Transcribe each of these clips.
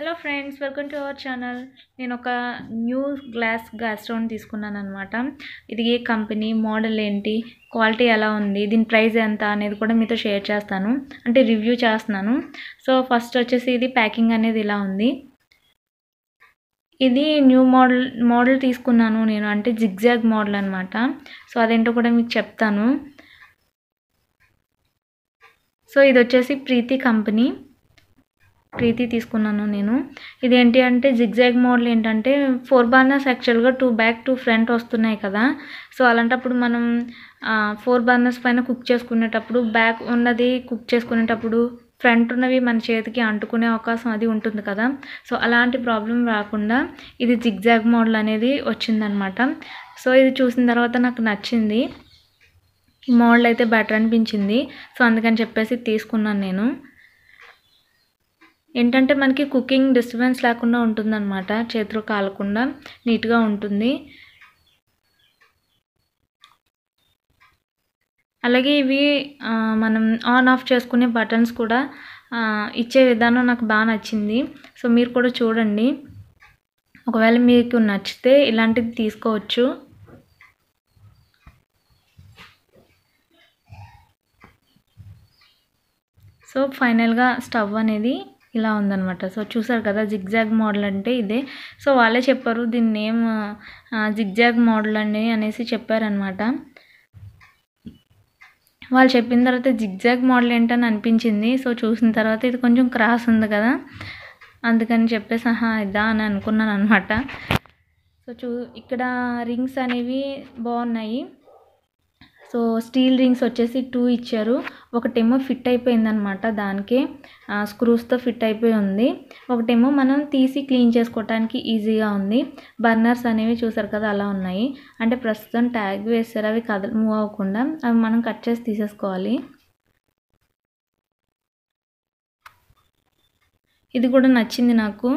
Hello friends welcome to our channel. నేను ఒక new glass gas stove తీసుకున్నాను అనమాట ఇది ఏ కంపెనీ మోడల్ ఏంటి క్వాలిటీ ఎలా ఉంది దీని ప్రైస్ ఎంత అనేది కూడా మీతో షేర్ చేస్తాను. అంటే రివ్యూ చేస్తున్నాను. సో ఫస్ట్ వచ్చేసి ఇది ప్యాకింగ్ అనేది ఇలా ఉంది. ఇది న్యూ మోడల్ మోడల్ తీసుకున్నాను నేను. అంటే జిగ్జాగ్ మోడల్ అనమాట సో అదేంటో కూడా మీకు చెప్తాను. సో ఇది వచ్చేసి ప్రీతి కంపెనీ. ప్రీతి తీసుకున్నాను నేను. ఇదేంటి అంటే జిగ్జాగ్ మోడల్ ఏంటంటే ఫోర్ బర్నర్స్ యాక్చువల్గా టూ బ్యాక్ టూ ఫ్రంట్ వస్తున్నాయి కదా. సో అలాంటప్పుడు మనం ఫోర్ బర్నర్స్ పైన కుక్ చేసుకునేటప్పుడు బ్యాక్ ఉన్నది కుక్ చేసుకునేటప్పుడు ఫ్రంట్ ఉన్నవి మన చేతికి అంటుకునే అవకాశం అది ఉంటుంది కదా. సో అలాంటి ప్రాబ్లం రాకుండా ఇది జిగ్జాగ్ మోడల్ అనేది వచ్చిందనమాట. సో ఇది చూసిన తర్వాత నాకు నచ్చింది. ఈ మోడల్ అయితే బెటర్ అనిపించింది. సో అందుకని చెప్పేసి తీసుకున్నాను నేను. ఏంటంటే మనకి కుకింగ్ డిస్టర్బెన్స్ లేకుండా ఉంటుందన్నమాట. చేతులు కాలకుండా నీట్గా ఉంటుంది. అలాగే ఇవి మనం ఆన్ ఆఫ్ చేసుకునే బటన్స్ కూడా ఇచ్చే విధానం నాకు బాగా నచ్చింది. సో మీరు కూడా చూడండి. ఒకవేళ మీకు నచ్చితే ఇలాంటిది తీసుకోవచ్చు. సో ఫైనల్గా స్టవ్ అనేది ఇలా ఉందనమాట సో చూసారు కదా జిగ్జాగ్ మోడల్ అంటే ఇదే. సో వాళ్ళే చెప్పారు దీని నేమ్ జిగ్జాగ్ మోడల్ అండి అనేసి చెప్పారనమాట వాళ్ళు చెప్పిన తర్వాత జిగ్జాగ్ మోడల్ ఏంటని అనిపించింది. సో చూసిన తర్వాత ఇది కొంచెం క్రాస్ ఉంది కదా అందుకని చెప్పేసి ఆహా ఇదా అని అనుకున్నాను అనమాట సో చూ ఇక్కడ రింగ్స్ అనేవి బాగున్నాయి. సో స్టీల్ రింగ్స్ వచ్చేసి టూ ఇచ్చారు. ఒకటేమో ఫిట్ అయిపోయిందనమాట దానికి. స్క్రూస్తో ఫిట్ అయిపోయి ఉంది. ఒకటేమో మనం తీసి క్లీన్ చేసుకోవటానికి ఈజీగా ఉంది. బర్నర్స్ అనేవి చూసారు కదా అలా ఉన్నాయి. అంటే ప్రస్తుతం ట్యాగ్ వేస్తారు అవి కద మూవ్ అవ్వకుండా అవి మనం కట్ చేసి తీసేసుకోవాలి. ఇది కూడా నచ్చింది నాకు.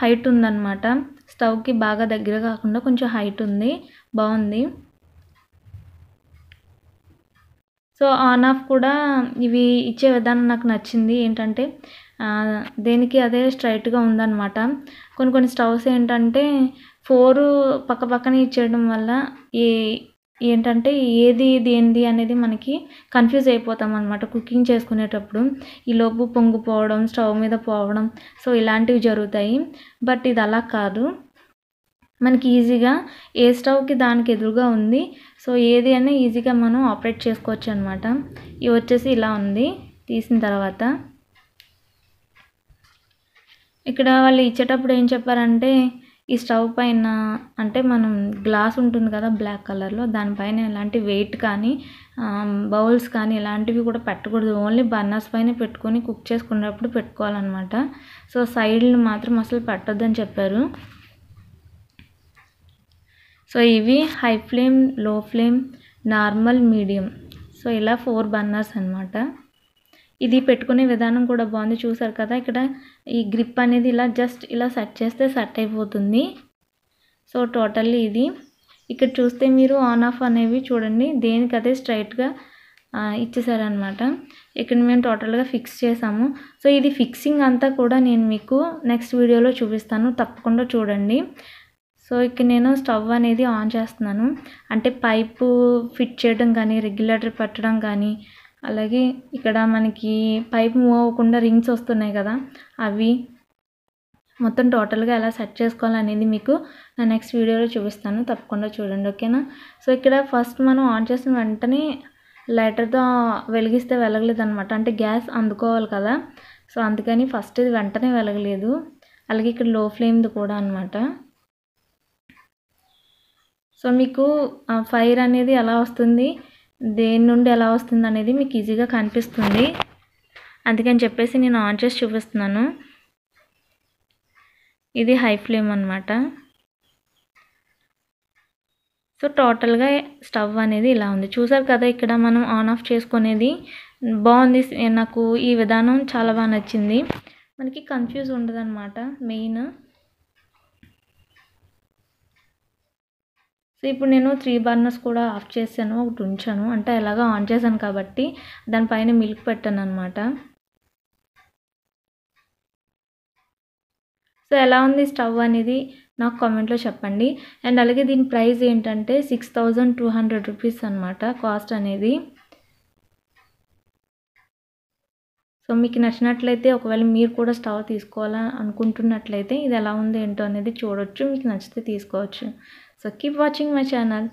హైట్ ఉందన్నమాట స్టవ్కి బాగా దగ్గర కాకుండా కొంచెం హైట్ ఉంది. బాగుంది. సో ఆన్ ఆఫ్ కూడా ఇవి ఇచ్చే విధానం నాకు నచ్చింది. ఏంటంటే దేనికి అదే స్ట్రైట్గా ఉందన్నమాట. కొన్ని కొన్ని స్టవ్స్ ఏంటంటే ఫోరు పక్క పక్కన ఇచ్చేయడం వల్ల ఏ ఏంటంటే ఏది దేనిది అనేది మనకి కన్ఫ్యూజ్ అయిపోతాం అనమాట కుకింగ్ చేసుకునేటప్పుడు. ఈ లోపు పొంగిపోవడం స్టవ్ మీద పోవడం సో ఇలాంటివి జరుగుతాయి. బట్ ఇది అలా కాదు. మనకి ఈజీగా ఏ స్టవ్కి దానికి ఎదురుగా ఉంది. సో ఏది అయినా ఈజీగా మనం ఆపరేట్ చేసుకోవచ్చు అనమాట ఇవి వచ్చేసి ఇలా ఉంది. తీసిన తర్వాత ఇక్కడ వాళ్ళు ఇచ్చేటప్పుడు ఏం చెప్పారంటే ఈ స్టవ్ పైన అంటే మనం గ్లాస్ ఉంటుంది కదా బ్లాక్ కలర్లో దానిపైన ఎలాంటి వెయిట్ కానీ బౌల్స్ కానీ ఇలాంటివి కూడా పెట్టకూడదు. ఓన్లీ బర్నర్స్ పైన పెట్టుకొని కుక్ చేసుకునేటప్పుడు పెట్టుకోవాలన్నమాట. సో సైడ్లు మాత్రం అసలు పెట్టొద్దని చెప్పారు. సో ఇవి హై ఫ్లేమ్లో ఫ్లేమ్ నార్మల్ మీడియం సో ఇలా ఫోర్ బర్నర్స్ అనమాట ఇది పెట్టుకునే విధానం కూడా బాగుంది. చూసారు కదా ఇక్కడ ఈ గ్రిప్ అనేది ఇలా జస్ట్ ఇలా సెట్ చేస్తే సెట్ అయిపోతుంది. సో టోటల్లీ ఇది. ఇక్కడ చూస్తే మీరు ఆన్ ఆఫ్ అనేవి చూడండి. దేనికి అదే స్ట్రైట్గా ఇచ్చేసారనమాట ఇక్కడ మేము టోటల్గా ఫిక్స్ చేసాము. సో ఇది ఫిక్సింగ్ అంతా కూడా నేను మీకు నెక్స్ట్ వీడియోలో చూపిస్తాను. తప్పకుండా చూడండి. సో ఇక్కడ నేను స్టవ్ అనేది ఆన్ చేస్తున్నాను. అంటే పైపు ఫిట్ చేయడం కానీ రెగ్యులేటర్ పెట్టడం కానీ అలాగే ఇక్కడ మనకి పైప్ మూవ్ అవ్వకుండా రింగ్స్ వస్తున్నాయి కదా అవి మొత్తం టోటల్గా ఎలా సెట్ చేసుకోవాలనేది మీకు నా నెక్స్ట్ వీడియోలో చూపిస్తాను. తప్పకుండా చూడండి ఓకేనా? సో ఇక్కడ ఫస్ట్ మనం ఆన్ చేసిన వెంటనే లైటర్తో వెలిగిస్తే వెలగలేదు అనమాట అంటే గ్యాస్ అందుకోవాలి కదా సో అందుకని ఫస్ట్ ఇది వెంటనే వెలగలేదు. అలాగే ఇక్కడ లో ఫ్లేమ్ది కూడా అనమాట సో మీకు ఫైర్ అనేది ఎలా వస్తుంది? దేని నుండి ఎలా వస్తుంది అనేది మీకు ఈజీగా కనిపిస్తుంది. అందుకని చెప్పేసి నేను ఆన్ చేసి చూపిస్తున్నాను. ఇది హై ఫ్లేమ్ అనమాట సో టోటల్గా స్టవ్ అనేది ఇలా ఉంది. చూసారు కదా ఇక్కడ మనం ఆన్ ఆఫ్ చేసుకునేది బాగుంది. నాకు ఈ విధానం చాలా బాగా నచ్చింది. మనకి కన్ఫ్యూజ్ ఉండదు అనమాట మెయిన్. సో ఇప్పుడు నేను త్రీ బర్నర్స్ కూడా ఆఫ్ చేశాను ఒకటి ఉంచాను. అంటే ఎలాగో ఆన్ చేశాను కాబట్టి దానిపైన మిల్క్ పెట్టాను అనమాట సో ఎలా ఉంది స్టవ్ అనేది నాకు కామెంట్లో చెప్పండి. అండ్ అలాగే దీని ప్రైస్ ఏంటంటే six thousand two hundred rupees అనమాట కాస్ట్ అనేది. సో మీకు నచ్చినట్లయితే ఒకవేళ మీరు కూడా స్టవ్ తీసుకోవాలని అనుకుంటున్నట్లయితే ఇది ఎలా ఉంది ఏంటో అనేది చూడొచ్చు. మీకు నచ్చితే తీసుకోవచ్చు. So keep watching my channel